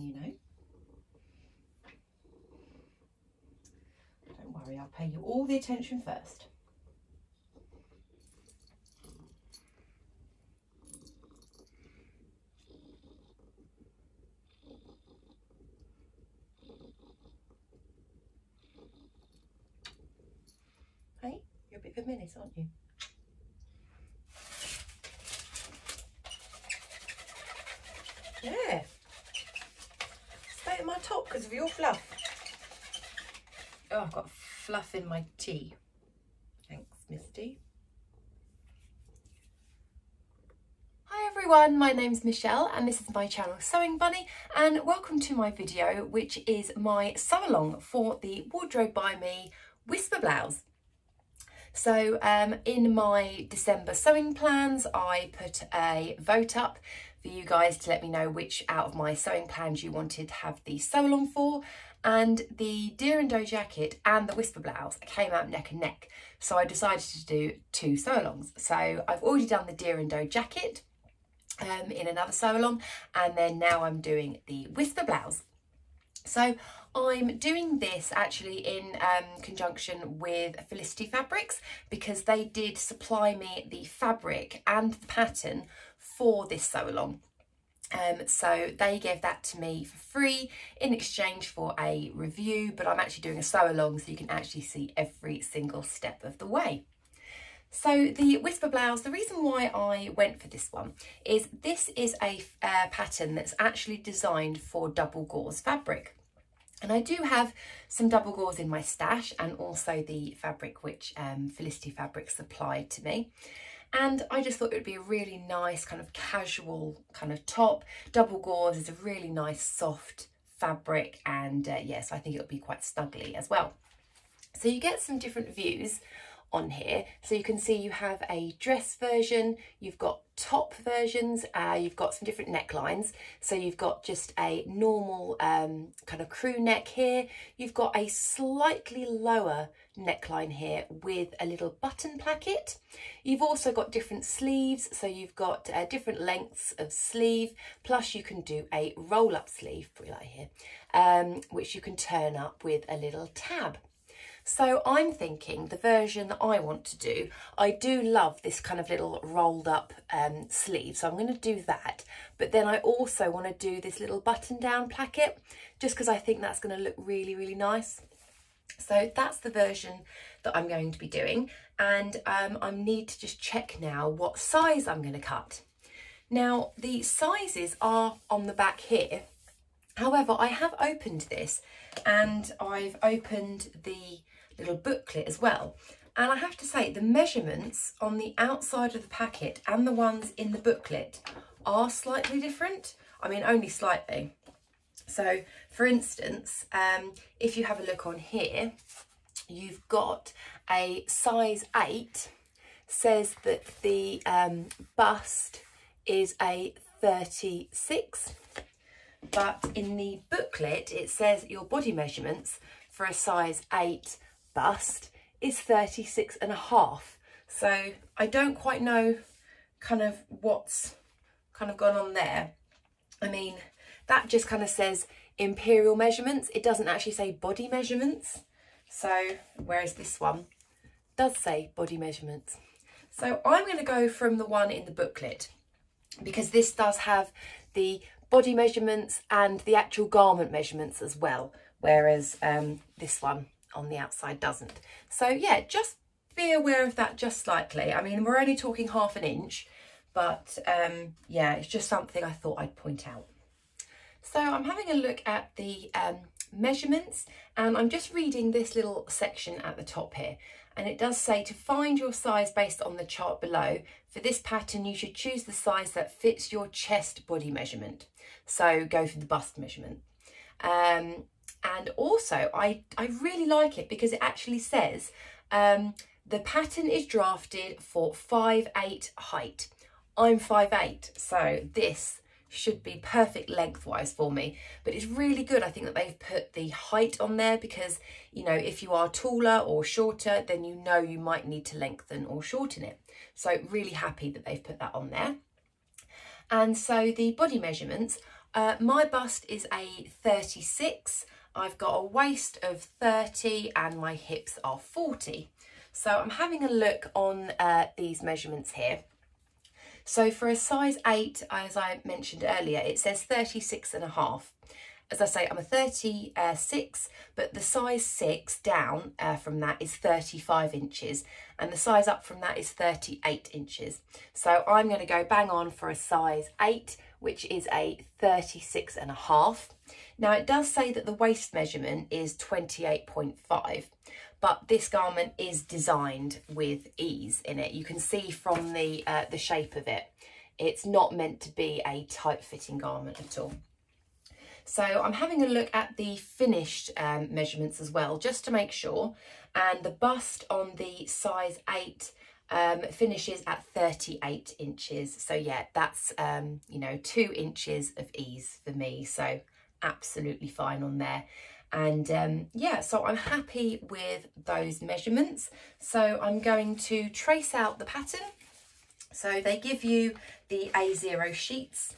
you know. Don't worry, I'll pay you all the attention first. Hey, you're a bit of a menace, aren't you? Yeah. Stay at my top because of your fluff. Oh, I've got fluff in my tea. Thanks, Misty. Hi everyone, my name's Michelle and this is my channel Sewing Bunny and welcome to my video which is my sew along for the Wardrobe by Me Whisper Blouse. So um, in my December sewing plans I put a vote up for you guys to let me know which out of my sewing plans you wanted to have the sew along for and the Deer and Doe jacket and the Whisper blouse came out neck and neck so I decided to do two sew alongs. So I've already done the Deer and Doe jacket um, in another sew along and then now I'm doing the Whisper blouse. So I'm doing this actually in um, conjunction with Felicity Fabrics because they did supply me the fabric and the pattern for this sew along. Um, so they gave that to me for free in exchange for a review, but I'm actually doing a sew along so you can actually see every single step of the way. So the Whisper Blouse, the reason why I went for this one is this is a uh, pattern that's actually designed for double gauze fabric. And I do have some double gauze in my stash and also the fabric which um, Felicity Fabrics supplied to me and I just thought it would be a really nice kind of casual kind of top. Double gauze is a really nice soft fabric and uh, yes, yeah, so I think it'll be quite snuggly as well. So you get some different views on here. So you can see you have a dress version, you've got top versions, uh, you've got some different necklines. So you've got just a normal um, kind of crew neck here. You've got a slightly lower neckline here with a little button placket. You've also got different sleeves. So you've got uh, different lengths of sleeve, plus you can do a roll up sleeve, like here, um, which you can turn up with a little tab. So I'm thinking the version that I want to do, I do love this kind of little rolled up um, sleeve. So I'm going to do that. But then I also want to do this little button down placket just because I think that's going to look really, really nice. So that's the version that I'm going to be doing. And um, I need to just check now what size I'm going to cut. Now the sizes are on the back here. However, I have opened this and I've opened the little booklet as well. And I have to say the measurements on the outside of the packet and the ones in the booklet are slightly different. I mean, only slightly. So for instance, um, if you have a look on here, you've got a size 8 says that the um, bust is a 36 but in the booklet it says your body measurements for a size 8 bust is 36 and a half. So I don't quite know kind of what's kind of gone on there. I mean, that just kind of says imperial measurements. It doesn't actually say body measurements. So, whereas this one does say body measurements. So I'm going to go from the one in the booklet because this does have the body measurements and the actual garment measurements as well. Whereas um, this one on the outside doesn't. So yeah, just be aware of that just slightly. I mean, we're only talking half an inch, but um, yeah, it's just something I thought I'd point out. So I'm having a look at the um, measurements and I'm just reading this little section at the top here. And it does say to find your size based on the chart below. For this pattern, you should choose the size that fits your chest body measurement. So go for the bust measurement. Um, and also I, I really like it because it actually says um, the pattern is drafted for 5'8 height. I'm 5'8 so this should be perfect lengthwise for me but it's really good I think that they've put the height on there because you know if you are taller or shorter then you know you might need to lengthen or shorten it so really happy that they've put that on there and so the body measurements Uh, my bust is a 36. I've got a waist of 30 and my hips are 40. So I'm having a look on uh, these measurements here. So for a size 8, as I mentioned earlier, it says 36 and a half. As I say, I'm a 36, but the size 6 down uh, from that is 35 inches, and the size up from that is 38 inches. So I'm going to go bang on for a size 8, which is a 36 and a half. Now it does say that the waist measurement is 28.5, but this garment is designed with ease in it. You can see from the, uh, the shape of it, it's not meant to be a tight fitting garment at all. So I'm having a look at the finished um, measurements as well, just to make sure. And the bust on the size 8 um, finishes at 38 inches. So yeah, that's, um, you know, two inches of ease for me. So absolutely fine on there. And um, yeah, so I'm happy with those measurements. So I'm going to trace out the pattern. So they give you the A0 sheets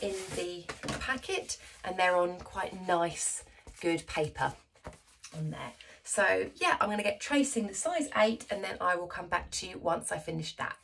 in the packet and they're on quite nice, good paper on there. So yeah, I'm going to get tracing the size 8 and then I will come back to you once I finish that.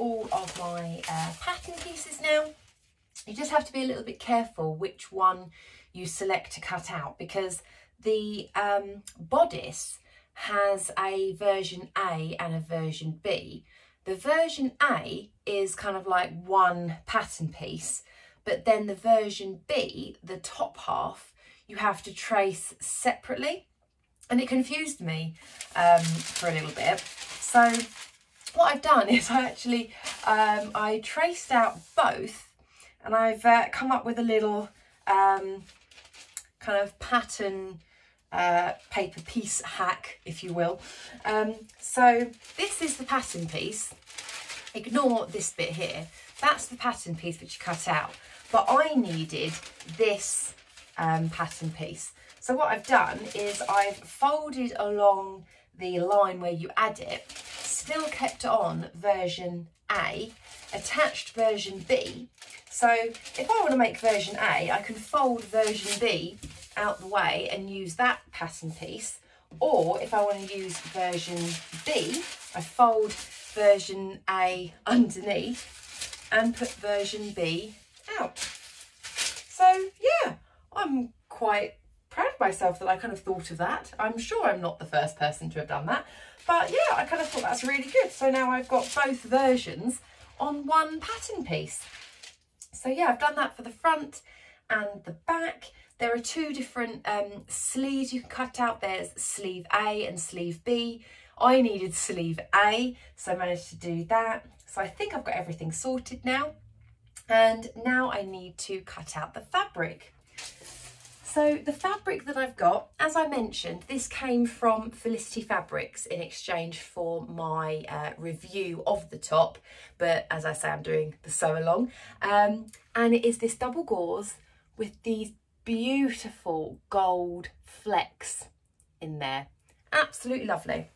All of my uh, pattern pieces now. You just have to be a little bit careful which one you select to cut out because the um, bodice has a version A and a version B. The version A is kind of like one pattern piece, but then the version B, the top half, you have to trace separately. And it confused me um, for a little bit. So what I've done is I actually, um, I traced out both and I've uh, come up with a little um, kind of pattern uh, paper piece hack, if you will. Um, so this is the pattern piece. Ignore this bit here. That's the pattern piece which you cut out. But I needed this um, pattern piece. So what I've done is I've folded along the line where you add it, still kept on version A, attached version B. So if I want to make version A, I can fold version B out the way and use that pattern piece. Or if I want to use version B, I fold version A underneath and put version B out. So yeah, I'm quite proud of myself that I kind of thought of that. I'm sure I'm not the first person to have done that, but yeah, I kind of thought that's really good. So now I've got both versions on one pattern piece. So yeah, I've done that for the front and the back. There are two different um, sleeves you can cut out. There's sleeve A and sleeve B. I needed sleeve A, so I managed to do that. So I think I've got everything sorted now. And now I need to cut out the fabric. So the fabric that I've got, as I mentioned, this came from Felicity Fabrics in exchange for my uh, review of the top. But as I say, I'm doing the sew along. Um, and it is this double gauze with these beautiful gold flecks in there. Absolutely lovely.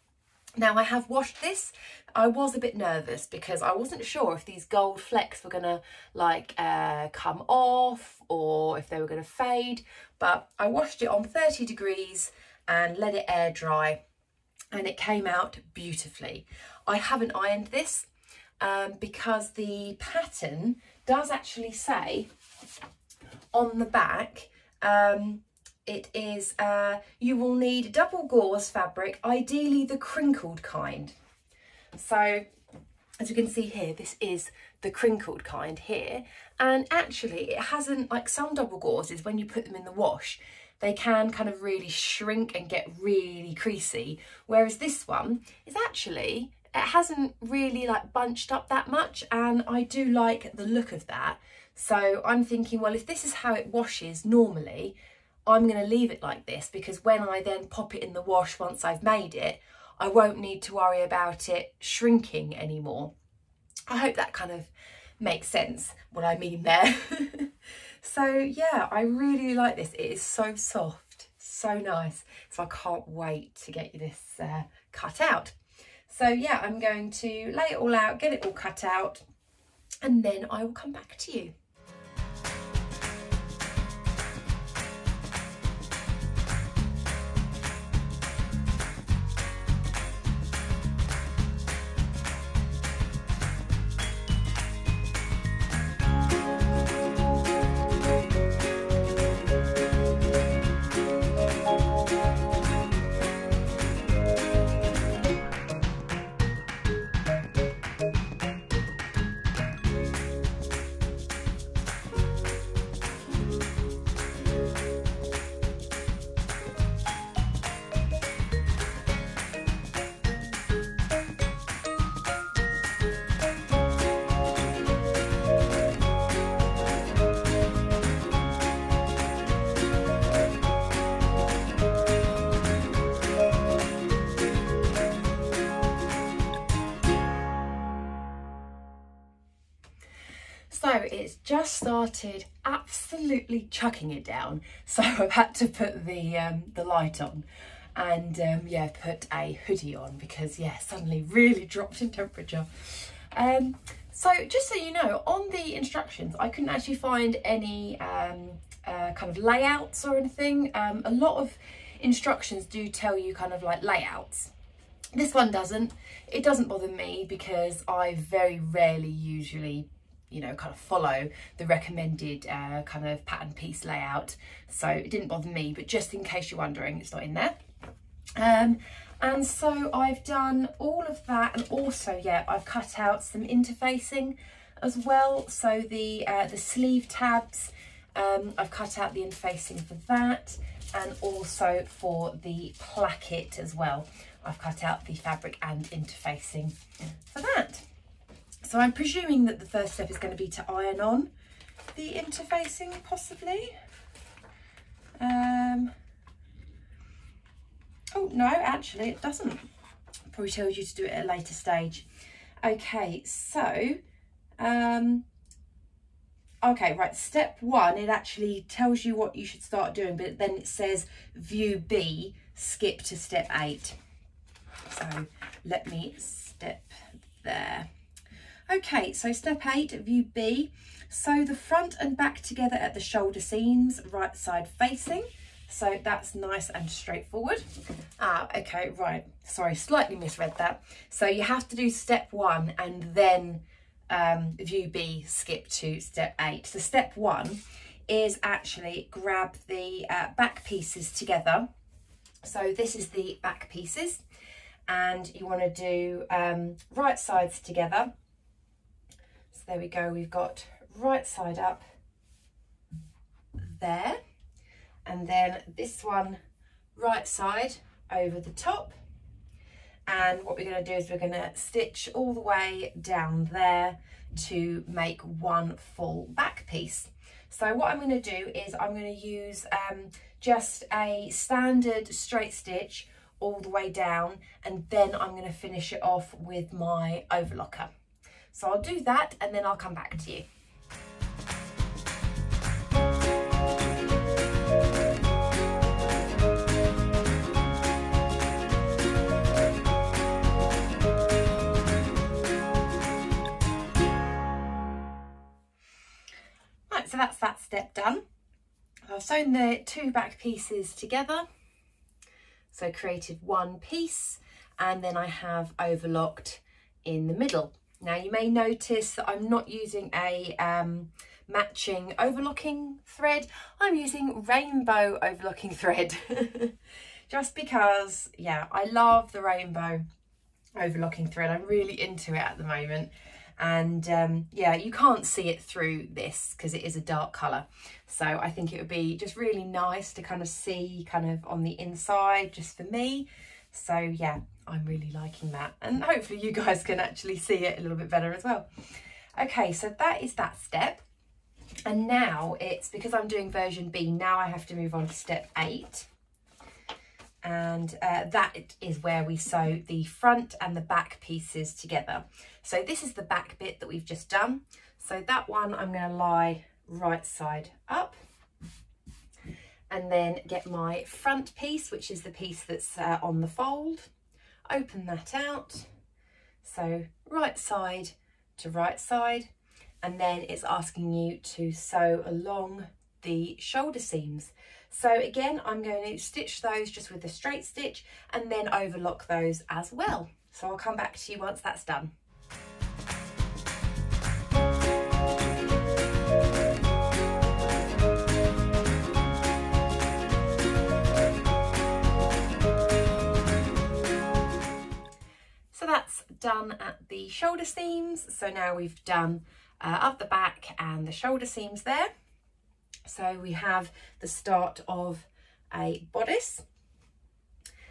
Now I have washed this. I was a bit nervous because I wasn't sure if these gold flecks were going to like uh, come off or if they were going to fade. But I washed it on 30 degrees and let it air dry and it came out beautifully. I haven't ironed this um, because the pattern does actually say on the back um, it is, uh, you will need double gauze fabric, ideally the crinkled kind. So as you can see here, this is the crinkled kind here. And actually it hasn't, like some double gauzes, when you put them in the wash, they can kind of really shrink and get really creasy. Whereas this one is actually, it hasn't really like bunched up that much. And I do like the look of that. So I'm thinking, well, if this is how it washes normally, I'm going to leave it like this because when I then pop it in the wash once I've made it, I won't need to worry about it shrinking anymore. I hope that kind of makes sense what I mean there. so yeah, I really like this. It is so soft, so nice. So I can't wait to get you this uh, cut out. So yeah, I'm going to lay it all out, get it all cut out, and then I will come back to you. Just started absolutely chucking it down. So I've had to put the um, the light on and um, yeah, put a hoodie on because yeah, suddenly really dropped in temperature. Um, so just so you know, on the instructions, I couldn't actually find any um, uh, kind of layouts or anything. Um, a lot of instructions do tell you kind of like layouts. This one doesn't. It doesn't bother me because I very rarely usually you know, kind of follow the recommended uh, kind of pattern piece layout. So it didn't bother me, but just in case you're wondering, it's not in there. Um, and so I've done all of that and also, yeah, I've cut out some interfacing as well. So the, uh, the sleeve tabs, um, I've cut out the interfacing for that and also for the placket as well. I've cut out the fabric and interfacing for that. So I'm presuming that the first step is going to be to iron on the interfacing possibly. Um, oh, no, actually it doesn't. Probably tells you to do it at a later stage. Okay, so, um, okay, right, step one, it actually tells you what you should start doing, but then it says view B, skip to step eight. So let me step there. Okay, so step eight, view B. Sew the front and back together at the shoulder seams, right side facing. So that's nice and straightforward. Ah, okay, right. Sorry, slightly misread that. So you have to do step one and then um, view B, skip to step eight. So step one is actually grab the uh, back pieces together. So this is the back pieces and you want to do um, right sides together. There we go, we've got right side up there and then this one right side over the top and what we're going to do is we're going to stitch all the way down there to make one full back piece. So what I'm going to do is I'm going to use um, just a standard straight stitch all the way down and then I'm going to finish it off with my overlocker. So I'll do that and then I'll come back to you. Right, so that's that step done. I've sewn the two back pieces together so created one piece and then I have overlocked in the middle. Now you may notice that I'm not using a um, matching overlocking thread. I'm using rainbow overlocking thread just because, yeah, I love the rainbow overlocking thread. I'm really into it at the moment and um, yeah you can't see it through this because it is a dark color so I think it would be just really nice to kind of see kind of on the inside just for me so yeah I'm really liking that. And hopefully you guys can actually see it a little bit better as well. Okay so that is that step. And now it's because I'm doing version B now I have to move on to step 8 and uh, that is where we sew the front and the back pieces together. So this is the back bit that we've just done. So that one I'm going to lie right side up. And then get my front piece, which is the piece that's uh, on the fold, open that out. So right side to right side, and then it's asking you to sew along the shoulder seams. So again, I'm going to stitch those just with a straight stitch and then overlock those as well. So I'll come back to you once that's done. Done at the shoulder seams. So now we've done uh, up the back and the shoulder seams there. So we have the start of a bodice.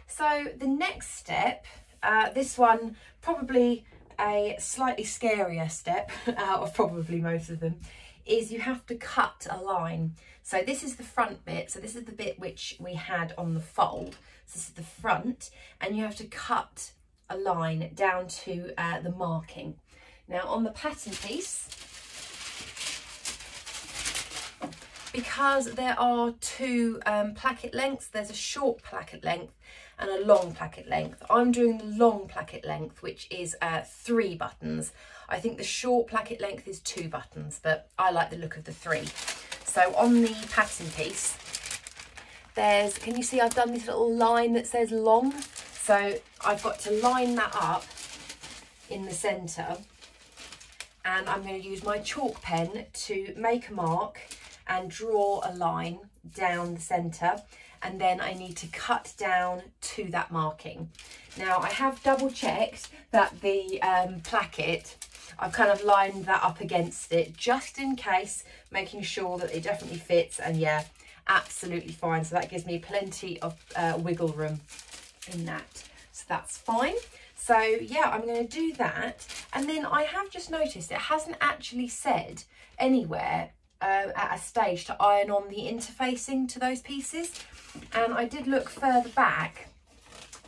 So the next step, uh, this one probably a slightly scarier step out of probably most of them, is you have to cut a line. So this is the front bit. So this is the bit which we had on the fold. So this is the front and you have to cut a line down to uh, the marking. Now on the pattern piece, because there are two um, placket lengths, there's a short placket length and a long placket length. I'm doing the long placket length, which is uh, three buttons. I think the short placket length is two buttons, but I like the look of the three. So on the pattern piece, there's, can you see I've done this little line that says long? So I've got to line that up in the centre and I'm going to use my chalk pen to make a mark and draw a line down the centre and then I need to cut down to that marking. Now I have double checked that the um, placket, I've kind of lined that up against it just in case, making sure that it definitely fits and yeah, absolutely fine. So that gives me plenty of uh, wiggle room in that. So that's fine. So yeah, I'm going to do that. And then I have just noticed it hasn't actually said anywhere uh, at a stage to iron on the interfacing to those pieces. And I did look further back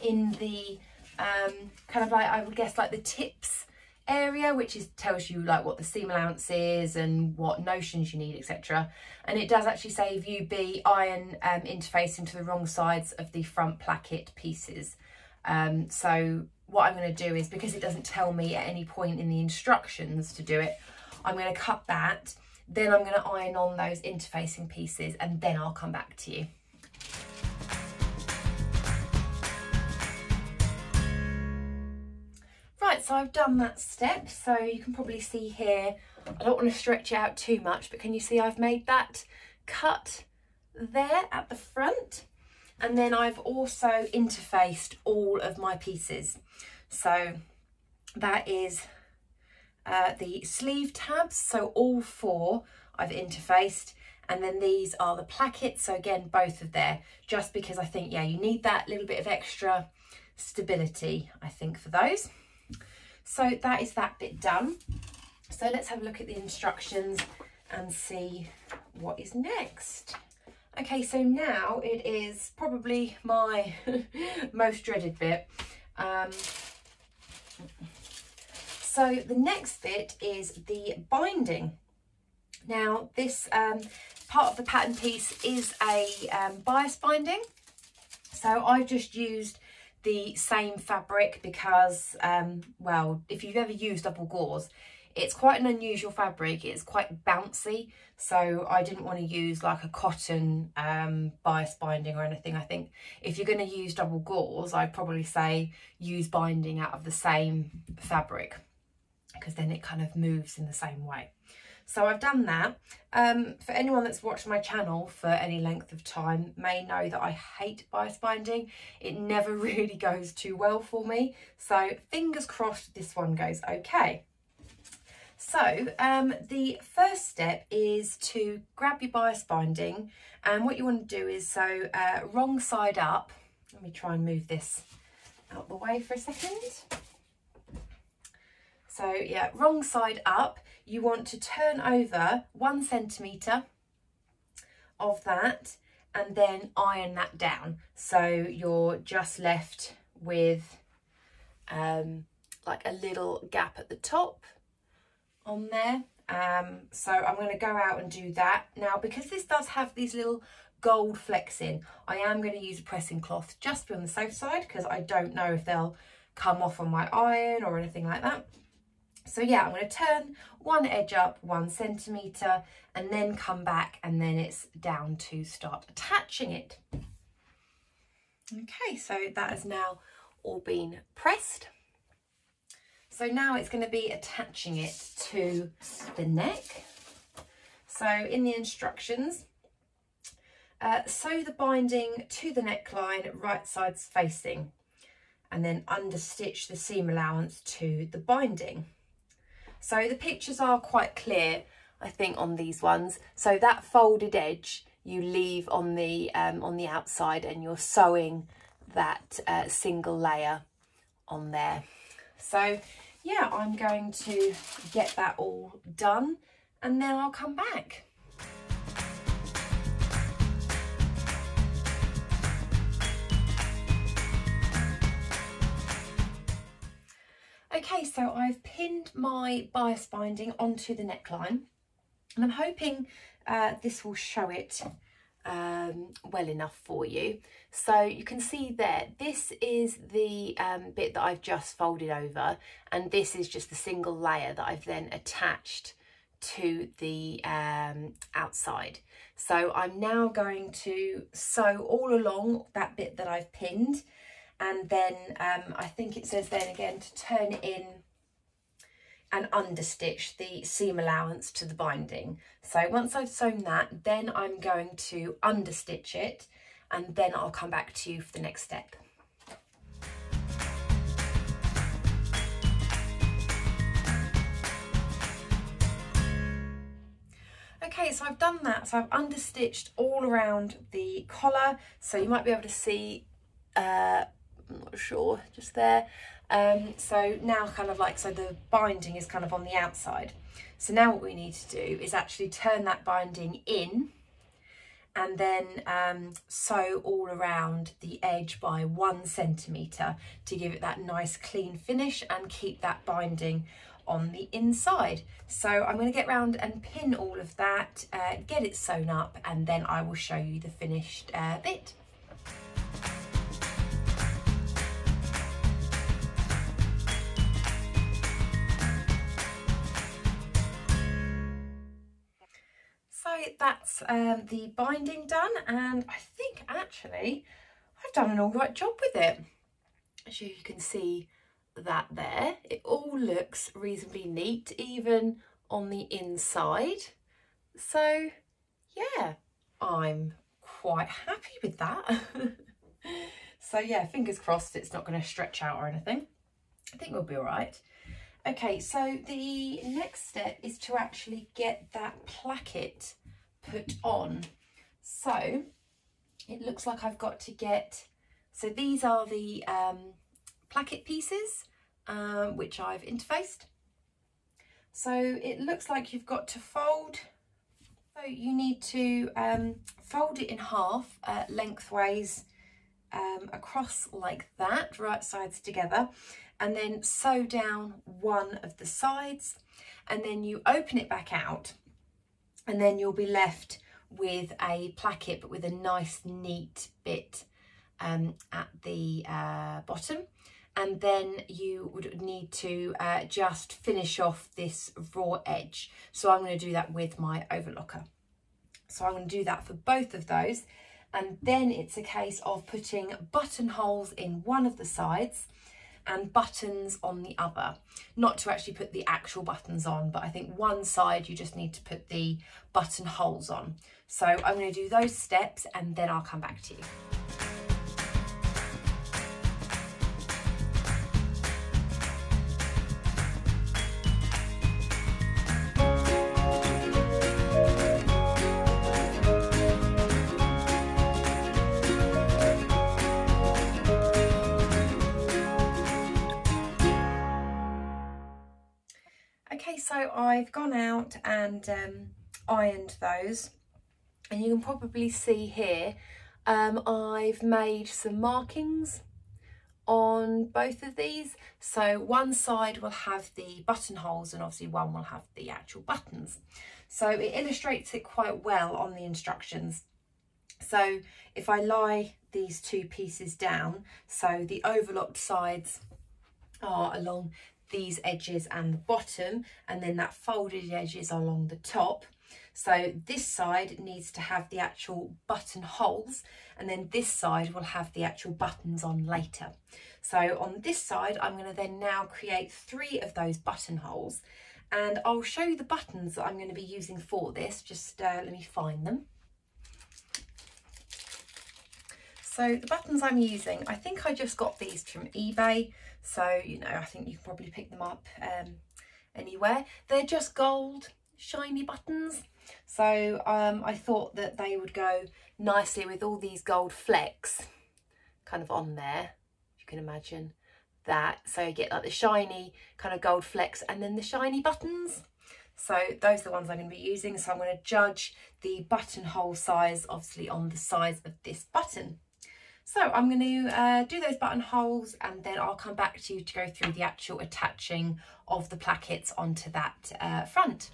in the um, kind of like, I would guess like the tips area, which is tells you like what the seam allowance is and what notions you need, etc. And it does actually say view B iron um, interfacing to the wrong sides of the front placket pieces. Um, so what I'm going to do is, because it doesn't tell me at any point in the instructions to do it, I'm going to cut that, then I'm going to iron on those interfacing pieces and then I'll come back to you. Right, so I've done that step. So you can probably see here, I don't want to stretch it out too much, but can you see I've made that cut there at the front? And then I've also interfaced all of my pieces. So that is uh, the sleeve tabs. So all four I've interfaced and then these are the plackets. So again, both of there, just because I think, yeah, you need that little bit of extra stability, I think, for those. So that is that bit done. So let's have a look at the instructions and see what is next. Okay, so now it is probably my most dreaded bit. Um, so the next bit is the binding. Now this um, part of the pattern piece is a um, bias binding. So I've just used the same fabric because, um, well, if you've ever used double gauze, it's quite an unusual fabric. It's quite bouncy. So I didn't want to use like a cotton um, bias binding or anything. I think if you're going to use double gauze, I'd probably say use binding out of the same fabric because then it kind of moves in the same way. So I've done that. Um, for anyone that's watched my channel for any length of time may know that I hate bias binding. It never really goes too well for me. So fingers crossed this one goes okay. So um, the first step is to grab your bias binding and what you want to do is so uh, wrong side up. Let me try and move this out the way for a second. So yeah, wrong side up you want to turn over one centimetre of that and then iron that down. So you're just left with um, like a little gap at the top on there. Um, so I'm going to go out and do that. Now, because this does have these little gold flecks in, I am going to use a pressing cloth just to be on the safe side because I don't know if they'll come off on my iron or anything like that. So yeah, I'm going to turn one edge up one centimetre and then come back and then it's down to start attaching it. Okay, so that has now all been pressed. So now it's going to be attaching it to the neck. So in the instructions, uh, sew the binding to the neckline right sides facing and then understitch the seam allowance to the binding. So the pictures are quite clear, I think, on these ones. So that folded edge you leave on the um, on the outside and you're sewing that uh, single layer on there. So yeah, I'm going to get that all done and then I'll come back. Okay, so I've pinned my bias binding onto the neckline and I'm hoping uh, this will show it um, well enough for you. So you can see there, this is the um, bit that I've just folded over and this is just the single layer that I've then attached to the um, outside. So I'm now going to sew all along that bit that I've pinned and then um, I think it says then again to turn in and understitch the seam allowance to the binding. So once I've sewn that, then I'm going to understitch it and then I'll come back to you for the next step. Okay, so I've done that. So I've understitched all around the collar. So you might be able to see uh, I'm not sure, just there. Um, so now kind of like, so the binding is kind of on the outside. So now what we need to do is actually turn that binding in and then um, sew all around the edge by one centimetre to give it that nice clean finish and keep that binding on the inside. So I'm going to get round and pin all of that, uh, get it sewn up and then I will show you the finished uh, bit. So that's um, the binding done and I think actually I've done an all right job with it. As you can see that there, it all looks reasonably neat even on the inside. So yeah, I'm quite happy with that. so yeah, fingers crossed it's not going to stretch out or anything. I think we'll be all right. Okay, so the next step is to actually get that placket put on. So it looks like I've got to get, so these are the um, placket pieces, um, which I've interfaced. So it looks like you've got to fold, so you need to um, fold it in half uh, lengthways um, across like that, right sides together and then sew down one of the sides and then you open it back out and then you'll be left with a placket but with a nice neat bit um, at the uh, bottom. And then you would need to uh, just finish off this raw edge. So I'm going to do that with my overlocker. So I'm going to do that for both of those. And then it's a case of putting buttonholes in one of the sides and buttons on the other. Not to actually put the actual buttons on, but I think one side you just need to put the buttonholes on. So I'm going to do those steps and then I'll come back to you. I've gone out and um, ironed those. And you can probably see here um, I've made some markings on both of these. So one side will have the buttonholes and obviously one will have the actual buttons. So it illustrates it quite well on the instructions. So if I lie these two pieces down so the overlocked sides are along these edges and the bottom and then that folded edges along the top. So this side needs to have the actual button holes and then this side will have the actual buttons on later. So on this side I'm going to then now create three of those buttonholes and I'll show you the buttons that I'm going to be using for this. Just uh, let me find them. So the buttons I'm using, I think I just got these from eBay. So, you know, I think you can probably pick them up um, anywhere. They're just gold, shiny buttons. So um, I thought that they would go nicely with all these gold flecks kind of on there, you can imagine that. So you get like the shiny kind of gold flecks and then the shiny buttons. So those are the ones I'm going to be using. So I'm going to judge the buttonhole size, obviously on the size of this button. So I'm going to uh, do those buttonholes and then I'll come back to you to go through the actual attaching of the plackets onto that uh, front.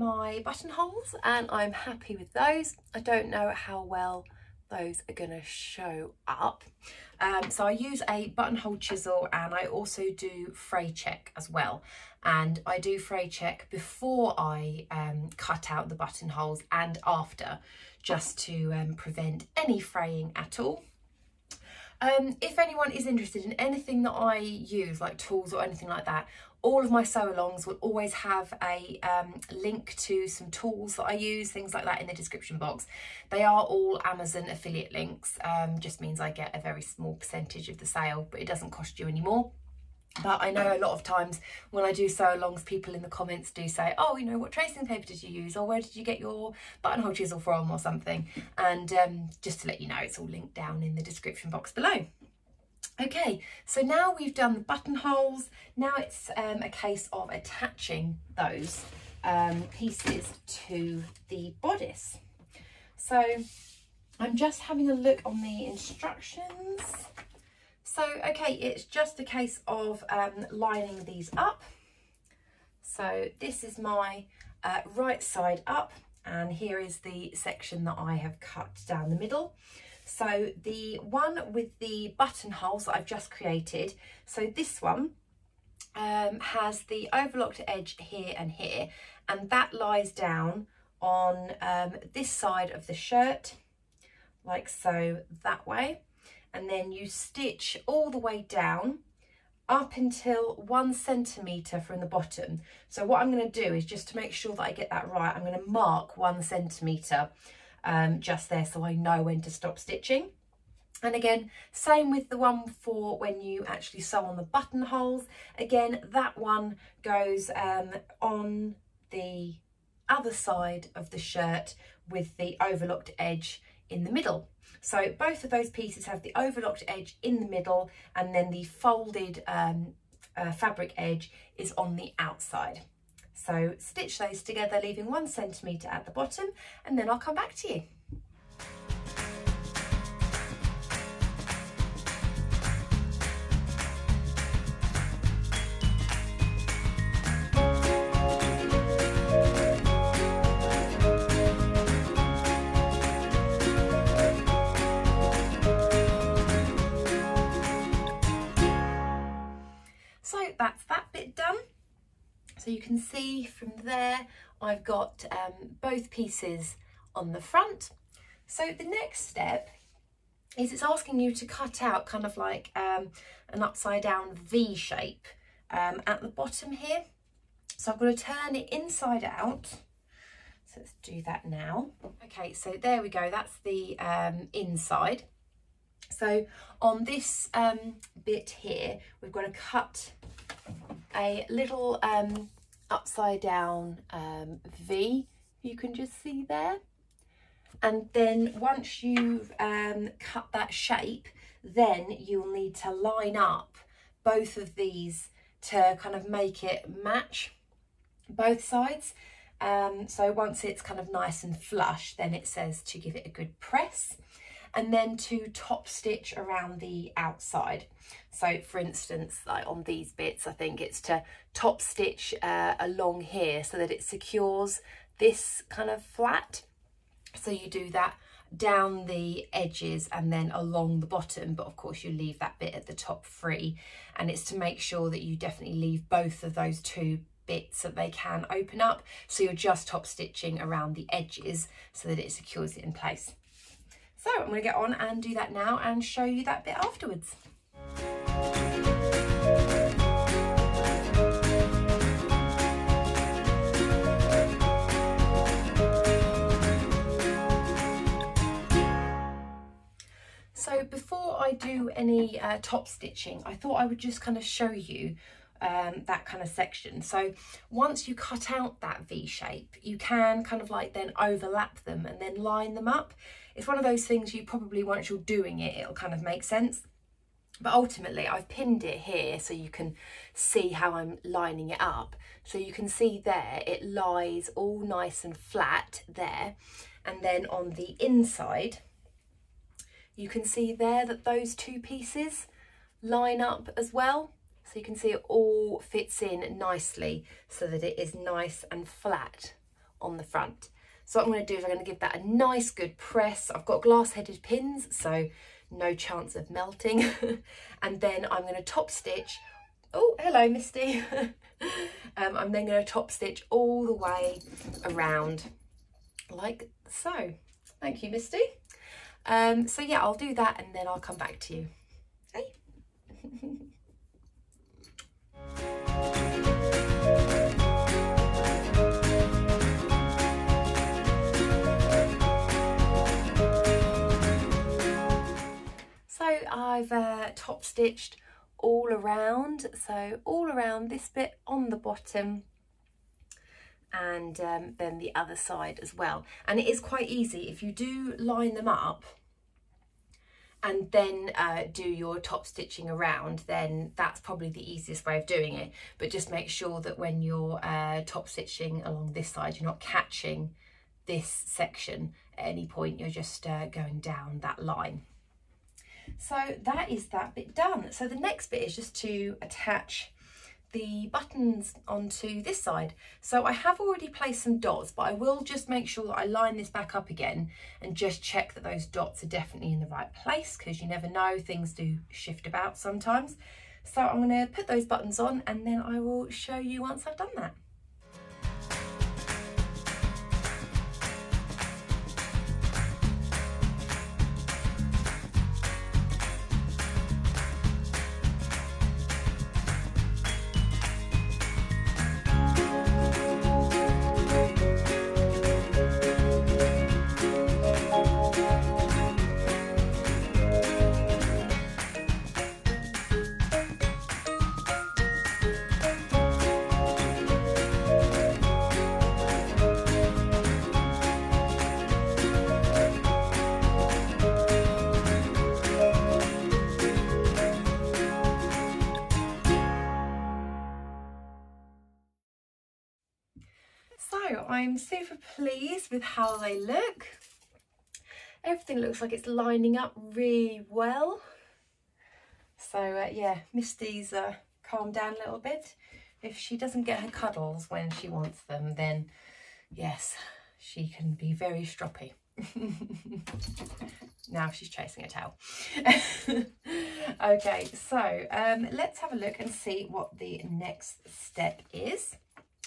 My buttonholes and I'm happy with those. I don't know how well those are going to show up. Um, so I use a buttonhole chisel and I also do fray check as well. And I do fray check before I um, cut out the buttonholes and after, just to um, prevent any fraying at all. Um, if anyone is interested in anything that I use, like tools or anything like that, all of my sew alongs will always have a um, link to some tools that I use, things like that in the description box. They are all Amazon affiliate links, um, just means I get a very small percentage of the sale, but it doesn't cost you any more. But I know a lot of times when I do sew alongs, people in the comments do say, oh, you know, what tracing paper did you use? Or where did you get your buttonhole chisel from or something? And um, just to let you know, it's all linked down in the description box below. Okay, so now we've done the buttonholes. Now it's um, a case of attaching those um, pieces to the bodice. So I'm just having a look on the instructions. So, okay, it's just a case of um, lining these up. So this is my uh, right side up and here is the section that I have cut down the middle. So the one with the buttonholes that I've just created, so this one um, has the overlocked edge here and here, and that lies down on um, this side of the shirt, like so that way and then you stitch all the way down up until one centimetre from the bottom. So what I'm going to do is just to make sure that I get that right, I'm going to mark one centimetre um, just there so I know when to stop stitching. And again, same with the one for when you actually sew on the buttonholes. Again, that one goes um, on the other side of the shirt with the overlocked edge in the middle. So both of those pieces have the overlocked edge in the middle and then the folded um, uh, fabric edge is on the outside. So stitch those together, leaving one centimetre at the bottom, and then I'll come back to you. See from there, I've got um, both pieces on the front. So the next step is it's asking you to cut out kind of like um, an upside down V shape um, at the bottom here. So I'm going to turn it inside out. So let's do that now. Okay, so there we go. That's the um, inside. So on this um, bit here, we've got to cut a little um, upside down um, V, you can just see there. And then once you've um, cut that shape, then you'll need to line up both of these to kind of make it match both sides. Um, so once it's kind of nice and flush, then it says to give it a good press and then to top stitch around the outside. So for instance, like on these bits, I think it's to top stitch uh, along here so that it secures this kind of flat. So you do that down the edges and then along the bottom, but of course you leave that bit at the top free. And it's to make sure that you definitely leave both of those two bits that they can open up. So you're just top stitching around the edges so that it secures it in place. So I'm going to get on and do that now and show you that bit afterwards. So before I do any uh, top stitching, I thought I would just kind of show you um, that kind of section. So once you cut out that V shape, you can kind of like then overlap them and then line them up. It's one of those things you probably, once you're doing it, it'll kind of make sense. But ultimately, I've pinned it here so you can see how I'm lining it up. So you can see there, it lies all nice and flat there. And then on the inside, you can see there that those two pieces line up as well. So you can see it all fits in nicely so that it is nice and flat on the front. So what I'm going to do is I'm going to give that a nice good press. I've got glass headed pins, so no chance of melting. and then I'm going to top stitch. Oh, hello, Misty. um, I'm then going to top stitch all the way around like so. Thank you, Misty. Um, so yeah, I'll do that and then I'll come back to you. Hey. I've uh, top stitched all around, so all around this bit on the bottom and um, then the other side as well. And it is quite easy if you do line them up and then uh, do your top stitching around then that's probably the easiest way of doing it. But just make sure that when you're uh, top stitching along this side you're not catching this section at any point. You're just uh, going down that line so that is that bit done. So the next bit is just to attach the buttons onto this side. So I have already placed some dots, but I will just make sure that I line this back up again and just check that those dots are definitely in the right place because you never know, things do shift about sometimes. So I'm going to put those buttons on and then I will show you once I've done that. I'm super pleased with how they look. Everything looks like it's lining up really well. So uh, yeah, Misty's uh, calmed down a little bit. If she doesn't get her cuddles when she wants them, then yes, she can be very stroppy. now she's chasing a tail. okay, so um, let's have a look and see what the next step is.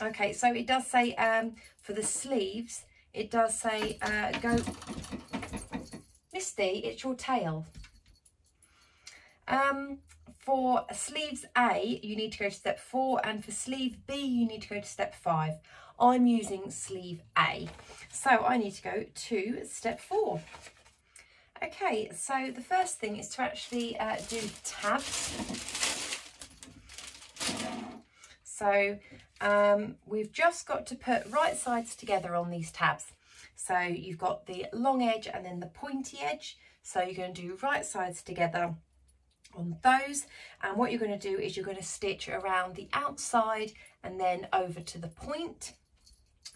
Okay, so it does say um, for the sleeves, it does say uh, go, Misty, it's your tail. Um, for sleeves A, you need to go to step four, and for sleeve B, you need to go to step five. I'm using sleeve A, so I need to go to step four. Okay, so the first thing is to actually uh, do tabs. So um, we've just got to put right sides together on these tabs. So you've got the long edge and then the pointy edge. So you're going to do right sides together on those and what you're going to do is you're going to stitch around the outside and then over to the point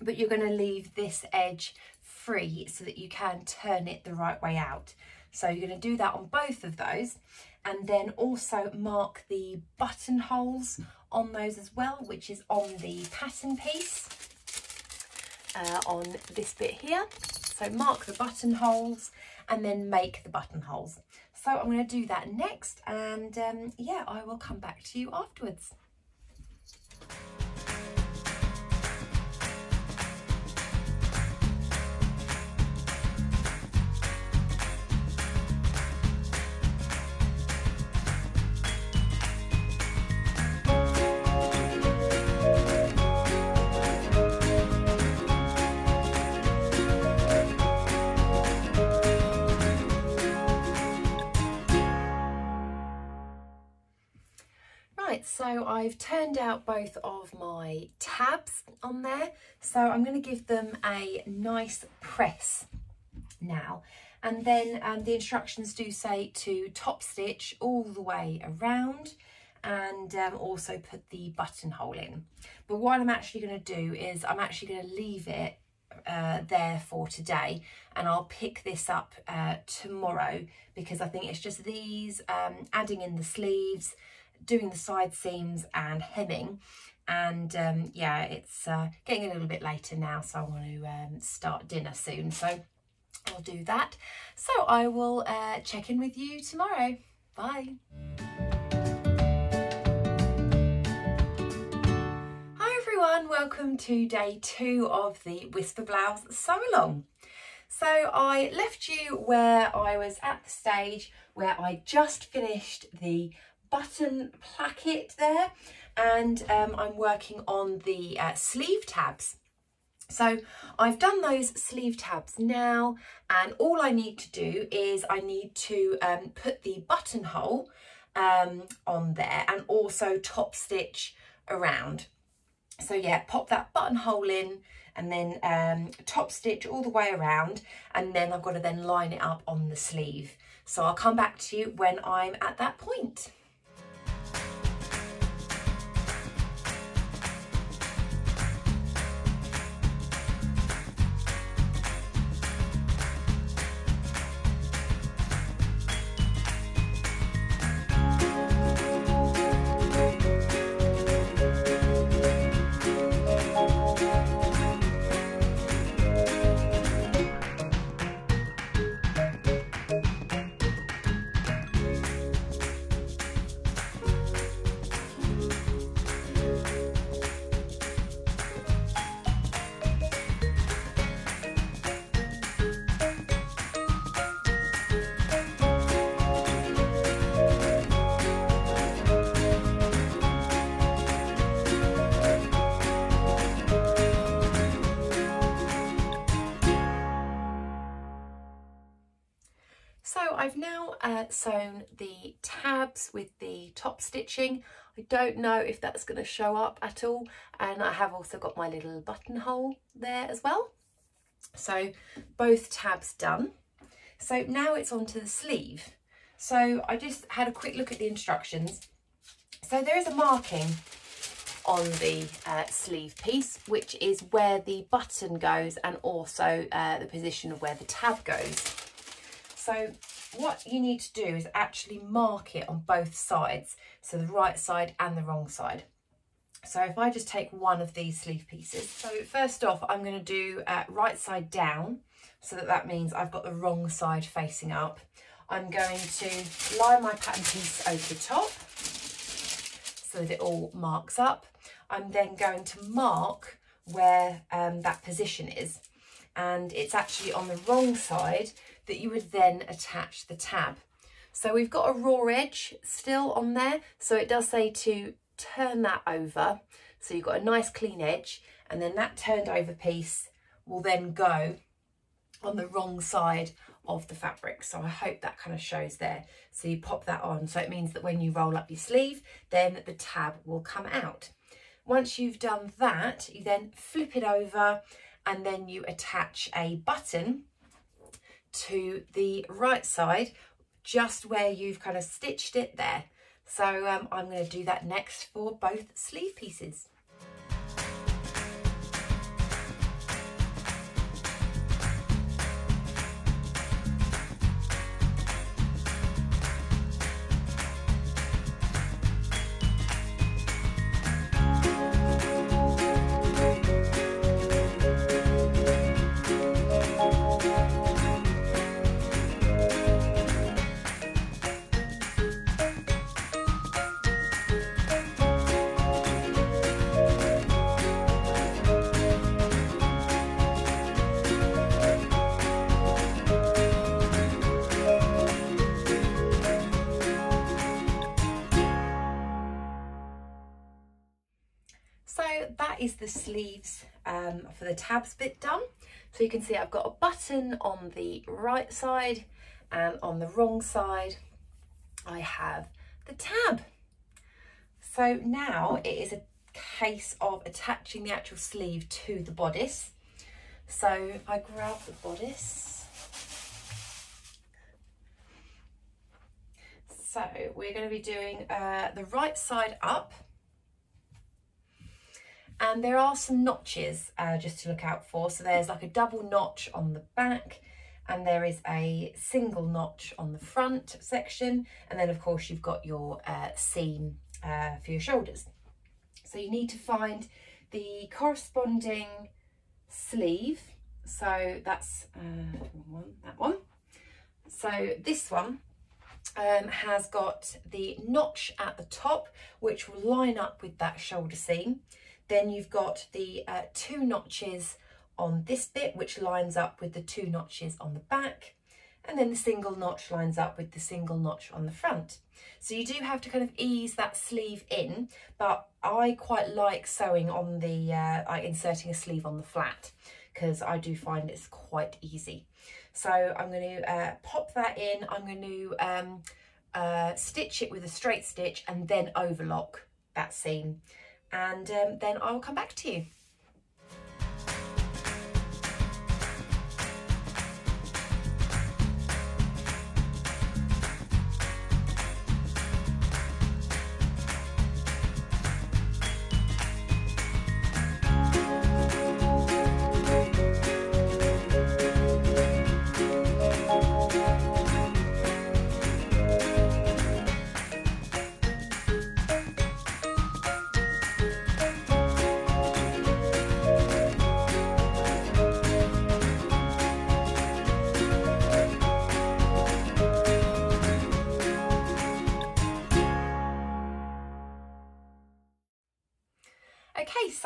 but you're going to leave this edge free so that you can turn it the right way out so you're going to do that on both of those and then also mark the buttonholes on those as well, which is on the pattern piece uh, on this bit here. So mark the buttonholes and then make the buttonholes. So I'm going to do that next and um, yeah, I will come back to you afterwards. I've turned out both of my tabs on there. So I'm going to give them a nice press now. And then um, the instructions do say to top stitch all the way around and um, also put the buttonhole in. But what I'm actually going to do is I'm actually going to leave it uh, there for today and I'll pick this up uh, tomorrow because I think it's just these um, adding in the sleeves doing the side seams and hemming. And um, yeah it's uh, getting a little bit later now so I want to um, start dinner soon. So I'll do that. So I will uh, check in with you tomorrow. Bye. Hi everyone. Welcome to day two of the Whisper Blouse sew along so I left you where I was at the stage where I just finished the button placket there and um, I'm working on the uh, sleeve tabs. So I've done those sleeve tabs now and all I need to do is I need to um, put the buttonhole um, on there and also top stitch around. So yeah, pop that buttonhole in and then um, top stitch all the way around and then I've got to then line it up on the sleeve. So I'll come back to you when I'm at that point. Sewn the tabs with the top stitching. I don't know if that's going to show up at all. And I have also got my little buttonhole there as well. So both tabs done. So now it's onto the sleeve. So I just had a quick look at the instructions. So there is a marking on the uh, sleeve piece, which is where the button goes and also uh, the position of where the tab goes. So what you need to do is actually mark it on both sides, so the right side and the wrong side. So if I just take one of these sleeve pieces, so first off, I'm going to do uh, right side down, so that that means I've got the wrong side facing up. I'm going to line my pattern piece over the top, so that it all marks up. I'm then going to mark where um, that position is, and it's actually on the wrong side, that you would then attach the tab. So we've got a raw edge still on there. So it does say to turn that over. So you've got a nice clean edge and then that turned over piece will then go on the wrong side of the fabric. So I hope that kind of shows there. So you pop that on. So it means that when you roll up your sleeve, then the tab will come out. Once you've done that, you then flip it over and then you attach a button to the right side, just where you've kind of stitched it there. So um, I'm going to do that next for both sleeve pieces. Um, for the tabs bit done. So you can see I've got a button on the right side and on the wrong side I have the tab. So now it is a case of attaching the actual sleeve to the bodice. So I grab the bodice, so we're going to be doing uh, the right side up and there are some notches uh, just to look out for. So there's like a double notch on the back and there is a single notch on the front section. And then of course you've got your uh, seam uh, for your shoulders. So you need to find the corresponding sleeve. So that's uh, one, that one. So this one um, has got the notch at the top, which will line up with that shoulder seam. Then you've got the uh, two notches on this bit, which lines up with the two notches on the back. And then the single notch lines up with the single notch on the front. So you do have to kind of ease that sleeve in, but I quite like sewing on the, uh, like inserting a sleeve on the flat because I do find it's quite easy. So I'm going to uh, pop that in. I'm going to um, uh, stitch it with a straight stitch and then overlock that seam. And um, then I'll come back to you.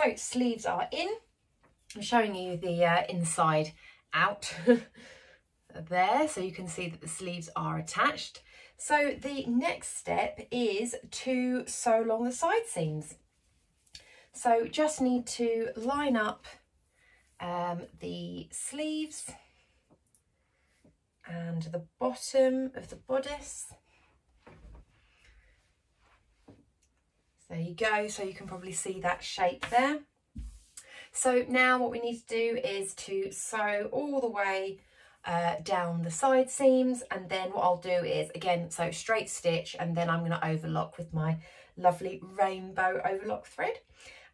So sleeves are in. I'm showing you the uh, inside out there so you can see that the sleeves are attached. So the next step is to sew along the side seams. So just need to line up um, the sleeves and the bottom of the bodice There you go, so you can probably see that shape there. So now what we need to do is to sew all the way uh, down the side seams and then what I'll do is again so straight stitch and then I'm going to overlock with my lovely rainbow overlock thread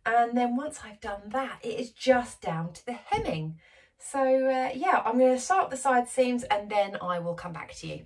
and then once I've done that it is just down to the hemming so uh, yeah I'm going to start the side seams and then I will come back to you.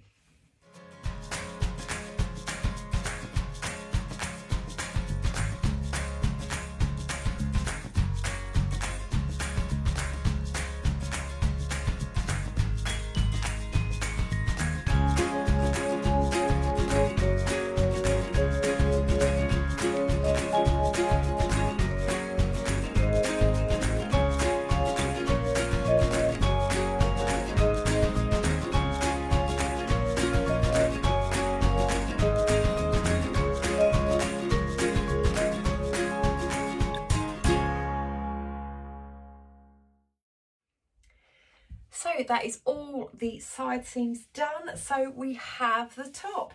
That is all the side seams done. So we have the top.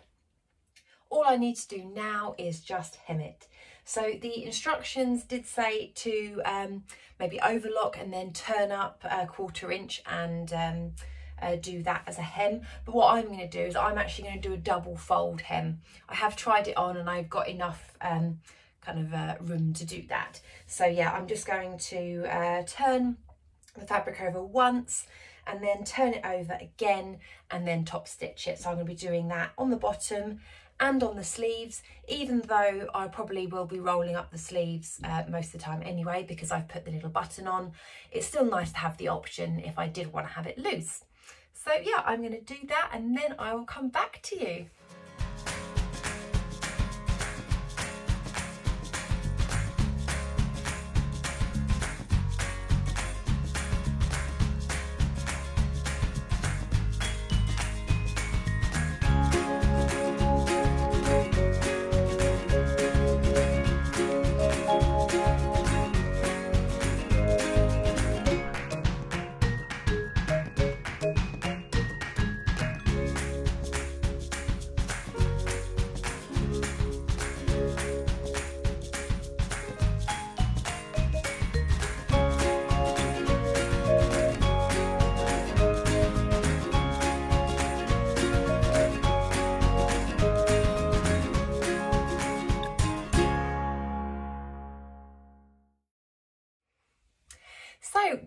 All I need to do now is just hem it. So the instructions did say to um, maybe overlock and then turn up a quarter inch and um, uh, do that as a hem. But what I'm going to do is I'm actually going to do a double fold hem. I have tried it on and I've got enough um, kind of uh, room to do that. So yeah, I'm just going to uh, turn the fabric over once and then turn it over again and then top stitch it. So I'm going to be doing that on the bottom and on the sleeves, even though I probably will be rolling up the sleeves uh, most of the time anyway, because I've put the little button on. It's still nice to have the option if I did want to have it loose. So yeah, I'm going to do that and then I will come back to you.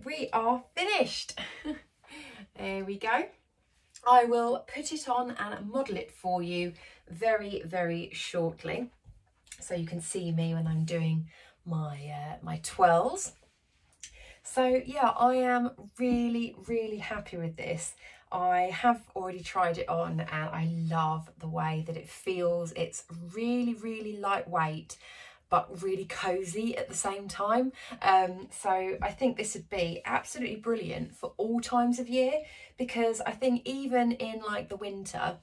We are finished. there we go. I will put it on and model it for you very, very shortly. so you can see me when I'm doing my uh, my twirls. So yeah, I am really, really happy with this. I have already tried it on and I love the way that it feels. It's really, really lightweight but really cozy at the same time. Um, so I think this would be absolutely brilliant for all times of year because I think even in like the winter,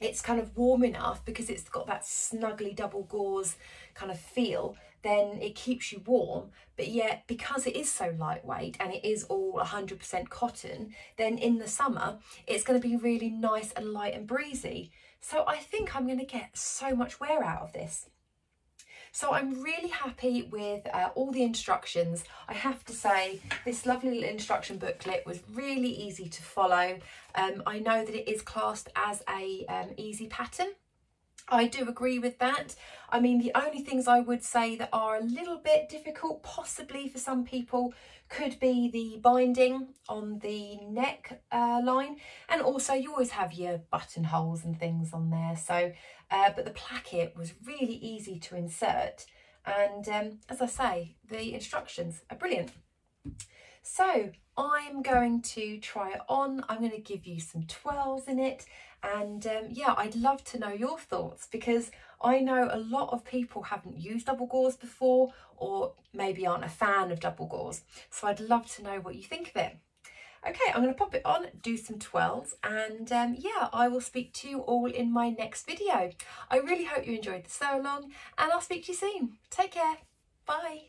it's kind of warm enough because it's got that snuggly double gauze kind of feel then it keeps you warm. But yet because it is so lightweight and it is all 100% cotton then in the summer it's going to be really nice and light and breezy. So I think I'm going to get so much wear out of this so I'm really happy with uh, all the instructions. I have to say this lovely little instruction booklet was really easy to follow. Um, I know that it is classed as a um, easy pattern. I do agree with that. I mean, the only things I would say that are a little bit difficult, possibly for some people, could be the binding on the neck uh, line. And also you always have your buttonholes and things on there. So, uh, but the placket was really easy to insert. And um, as I say, the instructions are brilliant. So I'm going to try it on. I'm going to give you some twirls in it. And um, yeah, I'd love to know your thoughts because I know a lot of people haven't used double gauze before or maybe aren't a fan of double gauze. So I'd love to know what you think of it. Okay, I'm going to pop it on, do some twirls, and um, yeah, I will speak to you all in my next video. I really hope you enjoyed the sew along, and I'll speak to you soon. Take care. Bye.